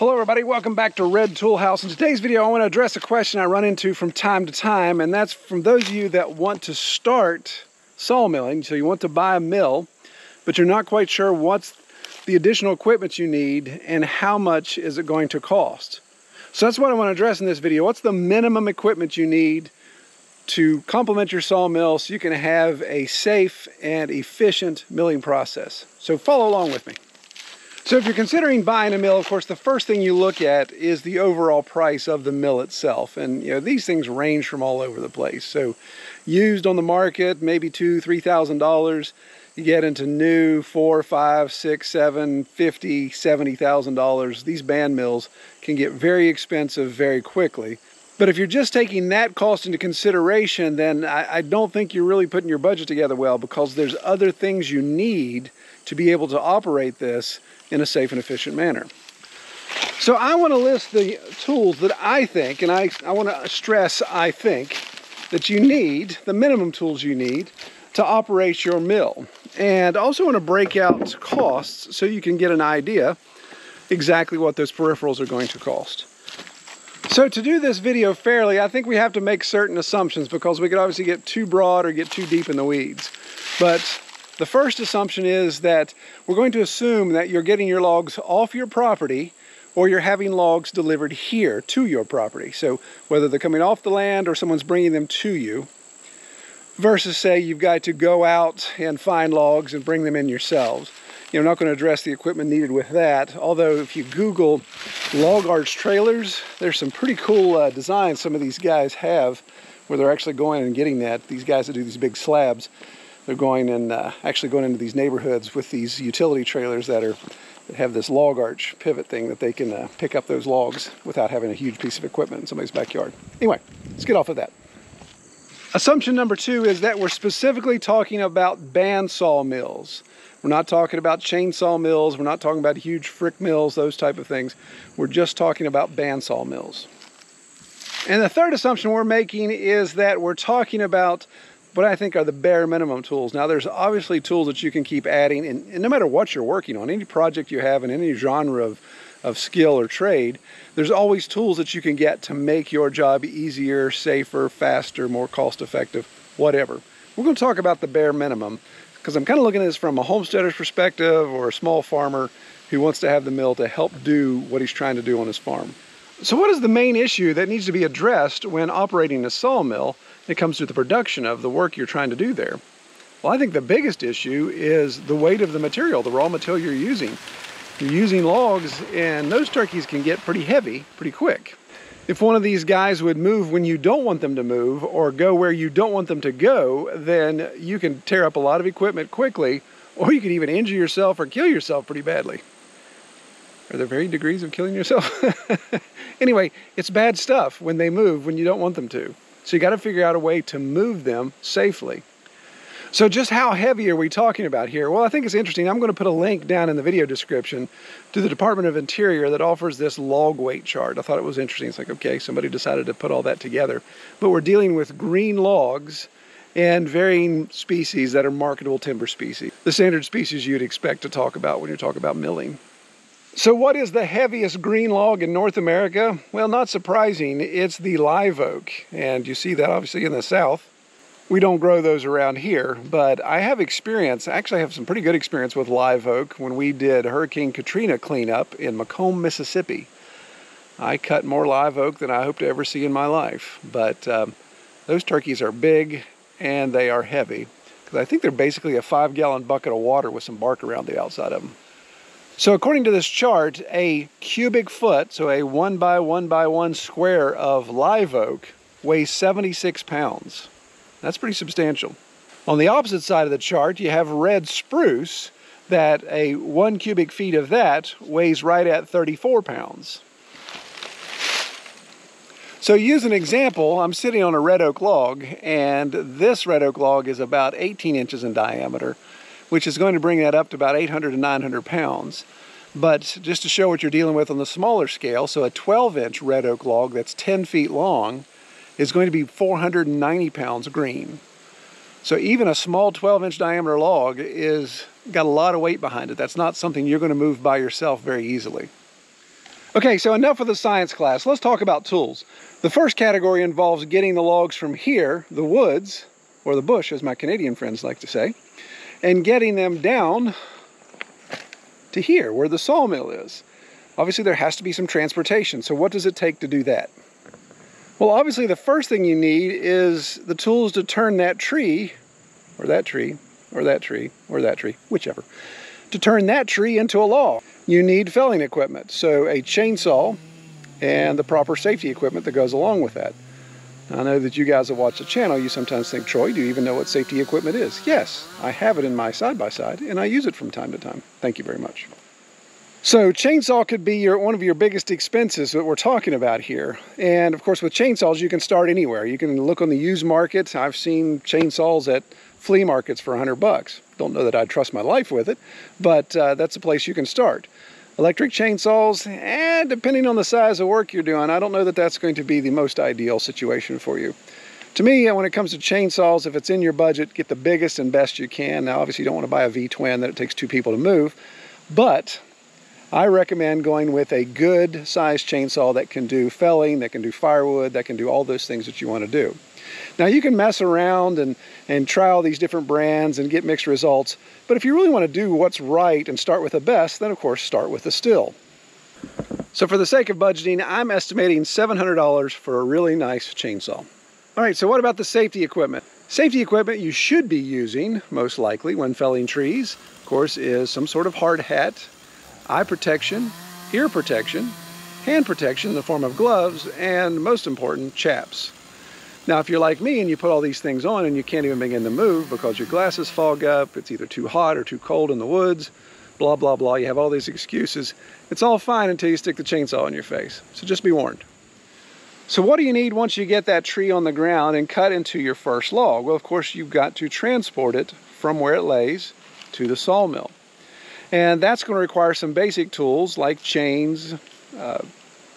Hello everybody, welcome back to Red Tool House. In today's video I want to address a question I run into from time to time and that's from those of you that want to start sawmilling. So you want to buy a mill, but you're not quite sure what's the additional equipment you need and how much is it going to cost. So that's what I want to address in this video. What's the minimum equipment you need to complement your sawmill so you can have a safe and efficient milling process. So follow along with me. So if you're considering buying a mill, of course, the first thing you look at is the overall price of the mill itself. And you know, these things range from all over the place. So used on the market, maybe two, three thousand dollars. You get into new four, five, six, seven, fifty, seventy thousand dollars. These band mills can get very expensive very quickly. But if you're just taking that cost into consideration, then I, I don't think you're really putting your budget together well because there's other things you need to be able to operate this in a safe and efficient manner. So I want to list the tools that I think, and I, I want to stress I think, that you need, the minimum tools you need to operate your mill. And also want to break out costs so you can get an idea exactly what those peripherals are going to cost. So to do this video fairly, I think we have to make certain assumptions because we could obviously get too broad or get too deep in the weeds. But the first assumption is that we're going to assume that you're getting your logs off your property or you're having logs delivered here to your property. So whether they're coming off the land or someone's bringing them to you, versus say you've got to go out and find logs and bring them in yourselves. You know, I'm not going to address the equipment needed with that, although if you Google log arch trailers, there's some pretty cool uh, designs some of these guys have where they're actually going and getting that. These guys that do these big slabs they're going and uh, actually going into these neighborhoods with these utility trailers that are that have this log arch pivot thing that they can uh, pick up those logs without having a huge piece of equipment in somebody's backyard. Anyway, let's get off of that. Assumption number two is that we're specifically talking about bandsaw mills. We're not talking about chainsaw mills. We're not talking about huge frick mills, those type of things. We're just talking about bandsaw mills. And the third assumption we're making is that we're talking about what I think are the bare minimum tools. Now, there's obviously tools that you can keep adding, and, and, no matter what you're working on, any project you have in any genre of, of skill or trade, there's always tools that you can get to make your job easier, safer, faster, more cost effective, whatever. We're going to talk about the bare minimum because I'm kind of looking at this from a homesteader's perspective or a small farmer who wants to have the mill to help do what he's trying to do on his farm. So what is the main issue that needs to be addressed when operating a sawmill it comes to the production of the work you're trying to do there? Well, I think the biggest issue is the weight of the material, the raw material you're using. You're using logs and those turkeys can get pretty heavy pretty quick. If one of these guys would move when you don't want them to move or go where you don't want them to go, then you can tear up a lot of equipment quickly or you could even injure yourself or kill yourself pretty badly. Are there varying degrees of killing yourself? anyway, it's bad stuff when they move when you don't want them to. So you got to figure out a way to move them safely. So just how heavy are we talking about here? Well, I think it's interesting. I'm going to put a link down in the video description to the Department of Interior that offers this log weight chart. I thought it was interesting. It's like, okay, somebody decided to put all that together. But we're dealing with green logs and varying species that are marketable timber species. The standard species you'd expect to talk about when you talk about milling. So what is the heaviest green log in North America? Well, not surprising, it's the live oak. And you see that obviously in the south. We don't grow those around here, but I have experience, actually I have some pretty good experience with live oak when we did Hurricane Katrina cleanup in McComb, Mississippi. I cut more live oak than I hope to ever see in my life, but um, those turkeys are big and they are heavy because I think they're basically a five gallon bucket of water with some bark around the outside of them. So according to this chart, a cubic foot, so a one by one by one square of live oak weighs 76 pounds. That's pretty substantial. On the opposite side of the chart, you have red spruce that a one cubic feet of that weighs right at 34 pounds. So use an example, I'm sitting on a red oak log and this red oak log is about 18 inches in diameter which is going to bring that up to about 800 to 900 pounds. But just to show what you're dealing with on the smaller scale, so a 12 inch red oak log that's 10 feet long is going to be 490 pounds green. So even a small 12 inch diameter log is got a lot of weight behind it. That's not something you're going to move by yourself very easily. Okay, so enough of the science class. Let's talk about tools. The first category involves getting the logs from here, the woods, or the bush, as my Canadian friends like to say, and getting them down to here, where the sawmill is. Obviously, there has to be some transportation. So what does it take to do that? Well, obviously, the first thing you need is the tools to turn that tree, or that tree, or that tree, or that tree, whichever, to turn that tree into a log. You need felling equipment, so a chainsaw and the proper safety equipment that goes along with that. I know that you guys that watch the channel, you sometimes think, Troy, do you even know what safety equipment is? Yes, I have it in my side-by-side, -side, and I use it from time to time. Thank you very much. So chainsaw could be your one of your biggest expenses that we're talking about here. And of course with chainsaws you can start anywhere. You can look on the used market. I've seen chainsaws at flea markets for 100 bucks. Don't know that I'd trust my life with it, but uh, that's a place you can start. Electric chainsaws, and depending on the size of work you're doing, I don't know that that's going to be the most ideal situation for you. To me, uh, when it comes to chainsaws, if it's in your budget, get the biggest and best you can. Now, obviously, you don't want to buy a V-twin that it takes two people to move, but I recommend going with a good size chainsaw that can do felling, that can do firewood, that can do all those things that you want to do. Now you can mess around and, and try all these different brands and get mixed results, but if you really want to do what's right and start with the best, then of course start with the Stihl. So for the sake of budgeting, I'm estimating $700 for a really nice chainsaw. All right, so what about the safety equipment? Safety equipment you should be using, most likely, when felling trees, of course, is some sort of hard hat, eye protection, ear protection, hand protection in the form of gloves, and most important, chaps. Now, if you're like me and you put all these things on and you can't even begin to move because your glasses fog up, it's either too hot or too cold in the woods, blah, blah, blah, you have all these excuses, it's all fine until you stick the chainsaw in your face. So just be warned. So what do you need once you get that tree on the ground and cut into your first log? Well, of course, you've got to transport it from where it lays to the sawmill. And that's going to require some basic tools like chains, uh,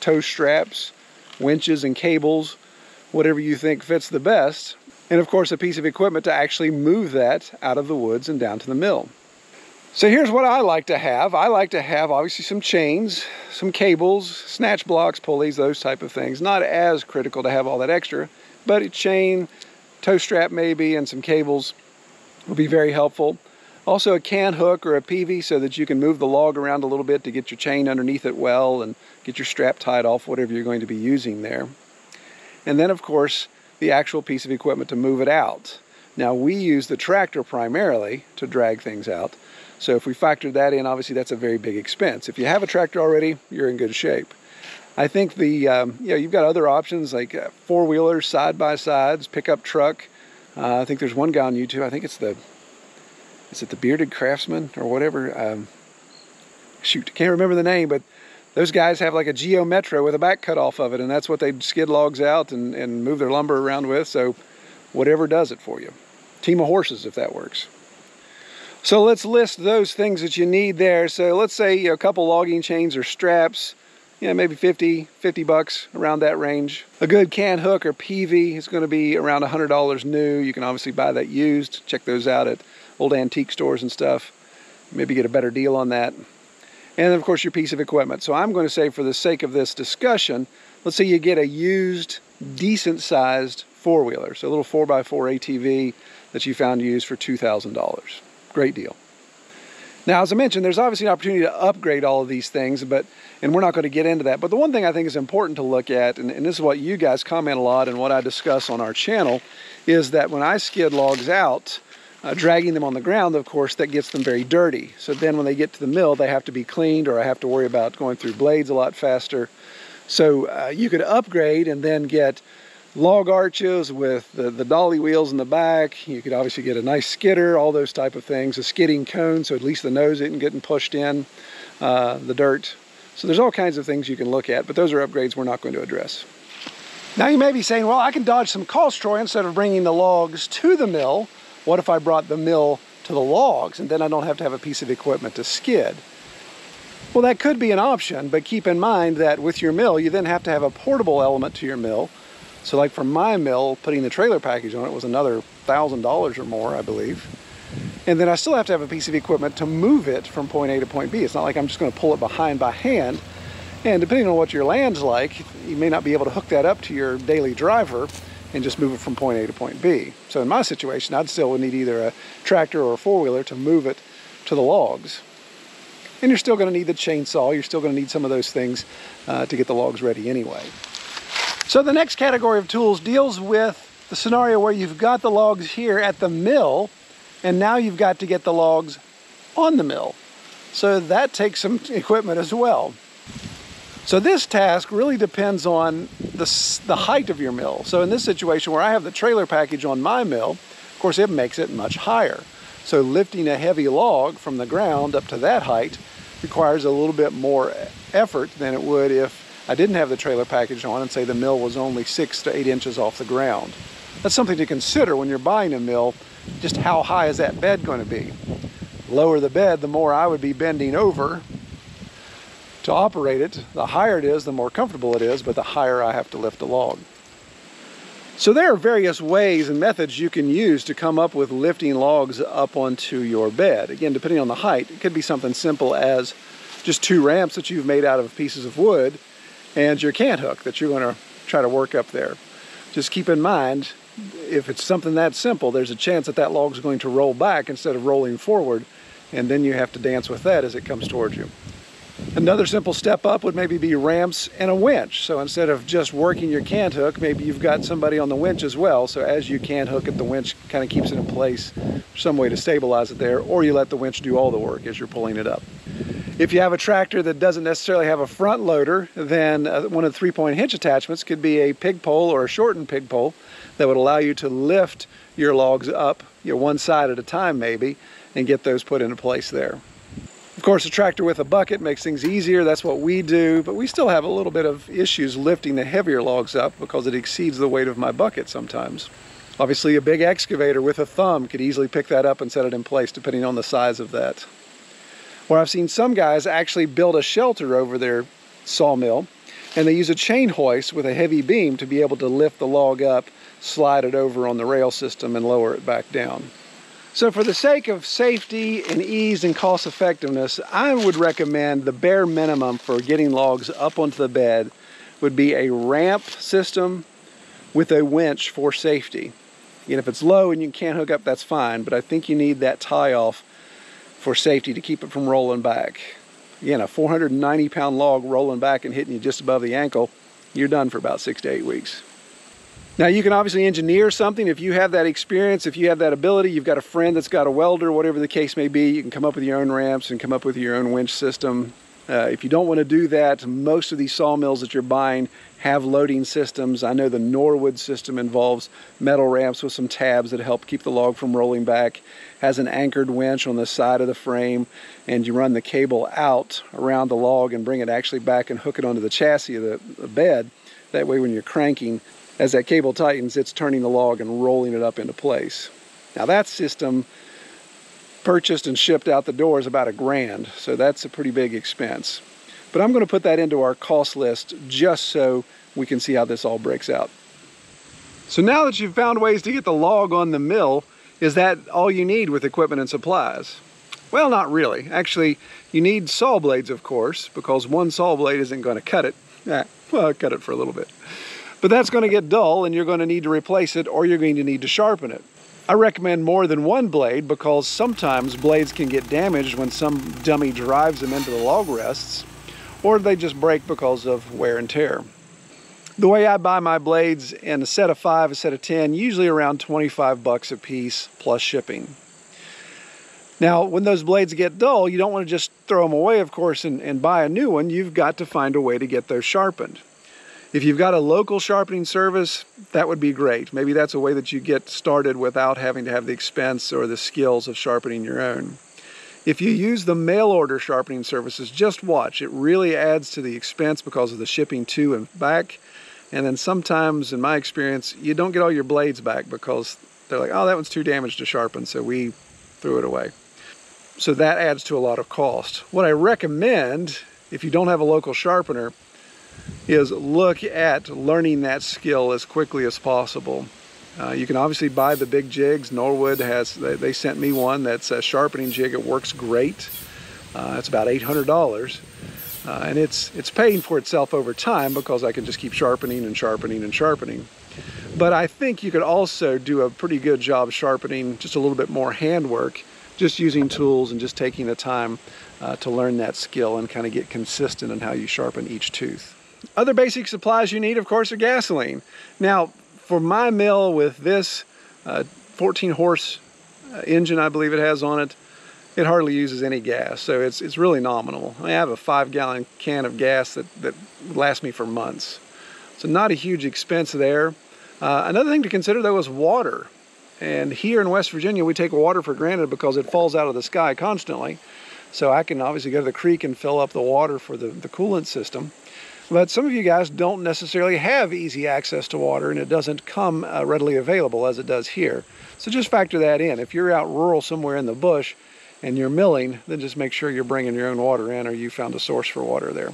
tow straps, winches and cables, whatever you think fits the best. And of course, a piece of equipment to actually move that out of the woods and down to the mill. So here's what I like to have. I like to have obviously some chains, some cables, snatch blocks, pulleys, those type of things. Not as critical to have all that extra, but a chain, tow strap maybe, and some cables will be very helpful. Also a cant hook or a peavey so that you can move the log around a little bit to get your chain underneath it well and get your strap tied off whatever you're going to be using there. And then of course the actual piece of equipment to move it out. Now we use the tractor primarily to drag things out. So if we factor that in, obviously that's a very big expense. If you have a tractor already, you're in good shape. I think the, um, you know, you've got other options like uh, four-wheelers, side-by-sides, pickup truck. Uh, I think there's one guy on YouTube, I think it's the is it the Bearded Craftsman or whatever? Um, shoot, can't remember the name, but those guys have like a Geo Metro with a back cut off of it, and that's what they skid logs out and, and move their lumber around with. So whatever does it for you. Team of horses, if that works. So let's list those things that you need there. So let's say you know, a couple logging chains or straps, you know, maybe 50, 50 bucks around that range. A good cant hook or peavey is going to be around $100 new. You can obviously buy that used. Check those out at old antique stores and stuff. Maybe get a better deal on that. And of course your piece of equipment. So I'm going to say for the sake of this discussion, let's say you get a used, decent sized four-wheeler. So a little 4x4 ATV that you found used for $2,000. Great deal. Now, as I mentioned, there's obviously an opportunity to upgrade all of these things, but and we're not going to get into that. But the one thing I think is important to look at, and, and this is what you guys comment a lot and what I discuss on our channel, is that when I skid logs out, uh, dragging them on the ground, of course, that gets them very dirty. So then when they get to the mill, they have to be cleaned or I have to worry about going through blades a lot faster. So uh, you could upgrade and then get log arches with the, the dolly wheels in the back. You could obviously get a nice skidder, all those type of things. A skidding cone, so at least the nose isn't getting pushed in, uh, the dirt. So there's all kinds of things you can look at, but those are upgrades we're not going to address. Now you may be saying, well, I can dodge some cost, Troy, instead of bringing the logs to the mill. What if I brought the mill to the logs and then I don't have to have a piece of equipment to skid? Well, that could be an option, but keep in mind that with your mill, you then have to have a portable element to your mill. So like for my mill, putting the trailer package on it was another $1,000 or more, I believe. And then I still have to have a piece of equipment to move it from point A to point B. It's not like I'm just gonna pull it behind by hand. And depending on what your land's like, you may not be able to hook that up to your daily driver and just move it from point A to point B. So in my situation, I'd still need either a tractor or a four-wheeler to move it to the logs. And you're still going to need the chainsaw. You're still going to need some of those things uh, to get the logs ready anyway. So the next category of tools deals with the scenario where you've got the logs here at the mill and now you've got to get the logs on the mill. So that takes some equipment as well. So this task really depends on the, the height of your mill. So in this situation where I have the trailer package on my mill, of course it makes it much higher. So lifting a heavy log from the ground up to that height requires a little bit more effort than it would if I didn't have the trailer package on and say the mill was only six to eight inches off the ground. That's something to consider when you're buying a mill, just how high is that bed going to be? Lower the bed, the more I would be bending over to operate it. The higher it is, the more comfortable it is, but the higher I have to lift the log. So there are various ways and methods you can use to come up with lifting logs up onto your bed. Again, depending on the height, it could be something simple as just two ramps that you've made out of pieces of wood and your cant hook that you're going to try to work up there. Just keep in mind, if it's something that simple, there's a chance that that log's going to roll back instead of rolling forward, and then you have to dance with that as it comes towards you. Another simple step up would maybe be ramps and a winch. So instead of just working your cant hook, maybe you've got somebody on the winch as well. So as you cant hook it, the winch kind of keeps it in place, some way to stabilize it there, or you let the winch do all the work as you're pulling it up. If you have a tractor that doesn't necessarily have a front loader, then uh, one of the three-point hitch attachments could be a pig pole or a shortened pig pole that would allow you to lift your logs up, you know, one side at a time maybe, and get those put into place there. Of course, a tractor with a bucket makes things easier. That's what we do, but we still have a little bit of issues lifting the heavier logs up because it exceeds the weight of my bucket sometimes. Obviously, a big excavator with a thumb could easily pick that up and set it in place depending on the size of that where I've seen some guys actually build a shelter over their sawmill and they use a chain hoist with a heavy beam to be able to lift the log up, slide it over on the rail system and lower it back down. So for the sake of safety and ease and cost effectiveness, I would recommend the bare minimum for getting logs up onto the bed would be a ramp system with a winch for safety. Again, if it's low and you can't hook up, that's fine, but I think you need that tie off for safety to keep it from rolling back. Again, a 490 pound log rolling back and hitting you just above the ankle, you're done for about six to eight weeks. Now you can obviously engineer something if you have that experience, if you have that ability, you've got a friend that's got a welder, whatever the case may be, you can come up with your own ramps and come up with your own winch system. Uh, if you don't want to do that, most of these sawmills that you're buying have loading systems. I know the Norwood system involves metal ramps with some tabs that help keep the log from rolling back. Has an anchored winch on the side of the frame and you run the cable out around the log and bring it actually back and hook it onto the chassis of the, the bed. That way when you're cranking, as that cable tightens, it's turning the log and rolling it up into place. Now that system purchased and shipped out the door is about a grand, so that's a pretty big expense. But I'm going to put that into our cost list just so we can see how this all breaks out. So now that you've found ways to get the log on the mill, is that all you need with equipment and supplies? Well, not really. Actually, you need saw blades, of course, because one saw blade isn't going to cut it. Eh, well, cut it for a little bit. But that's going to get dull and you're going to need to replace it or you're going to need to sharpen it. I recommend more than one blade because sometimes blades can get damaged when some dummy drives them into the log rests or they just break because of wear and tear. The way I buy my blades in a set of five, a set of 10, usually around 25 bucks a piece plus shipping. Now, when those blades get dull, you don't want to just throw them away, of course, and, and buy a new one. You've got to find a way to get those sharpened. If you've got a local sharpening service, that would be great. Maybe that's a way that you get started without having to have the expense or the skills of sharpening your own. If you use the mail order sharpening services, just watch. It really adds to the expense because of the shipping to and back. And then sometimes, in my experience, you don't get all your blades back because they're like, oh, that one's too damaged to sharpen, so we threw it away. So that adds to a lot of cost. What I recommend, if you don't have a local sharpener, is look at learning that skill as quickly as possible. Uh, you can obviously buy the big jigs. Norwood has, they, they, sent me one that's a sharpening jig. It works great. Uh, it's about $800. Uh, and it's, it's paying for itself over time because I can just keep sharpening and sharpening and sharpening. But I think you could also do a pretty good job sharpening just a little bit more handwork, just using tools and just taking the time uh, to learn that skill and kind of get consistent in how you sharpen each tooth. Other basic supplies you need, of course, are gasoline. Now, for my mill with this uh, 14 horse uh, engine I believe it has on it, it hardly uses any gas, so it's, it's really nominal. I have a five gallon can of gas that, that lasts me for months. So not a huge expense there. Uh, another thing to consider though is water. And here in West Virginia, we take water for granted because it falls out of the sky constantly. So I can obviously go to the creek and fill up the water for the, the coolant system. But some of you guys don't necessarily have easy access to water and it doesn't come uh, readily available as it does here. So just factor that in. If you're out rural somewhere in the bush and you're milling, then just make sure you're bringing your own water in or you found a source for water there.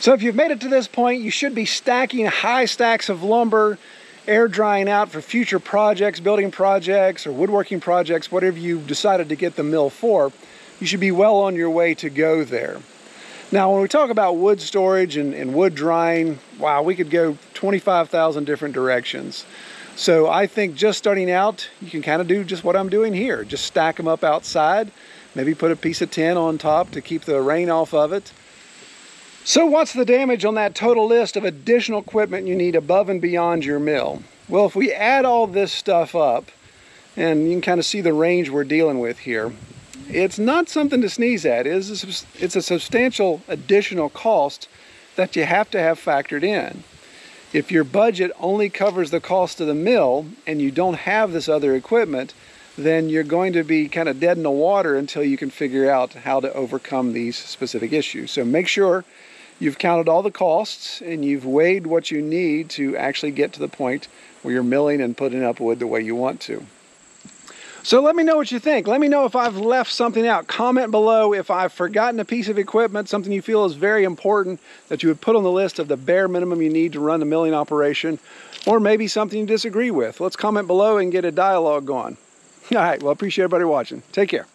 So if you've made it to this point, you should be stacking high stacks of lumber, air drying out for future projects, building projects or woodworking projects, whatever you've decided to get the mill for, you should be well on your way to go there. Now, when we talk about wood storage and, and wood drying, wow, we could go 25,000 different directions. So I think just starting out, you can kind of do just what I'm doing here. Just stack them up outside, maybe put a piece of tin on top to keep the rain off of it. So what's the damage on that total list of additional equipment you need above and beyond your mill? Well, if we add all this stuff up, and you can kind of see the range we're dealing with here, it's not something to sneeze at. It's a, it's a substantial additional cost that you have to have factored in. If your budget only covers the cost of the mill and you don't have this other equipment, then you're going to be kind of dead in the water until you can figure out how to overcome these specific issues. So make sure you've counted all the costs and you've weighed what you need to actually get to the point where you're milling and putting up wood the way you want to. So let me know what you think. Let me know if I've left something out. Comment below if I've forgotten a piece of equipment, something you feel is very important that you would put on the list of the bare minimum you need to run a milling operation, or maybe something you disagree with. Let's comment below and get a dialogue going. All right, well, appreciate everybody watching. Take care.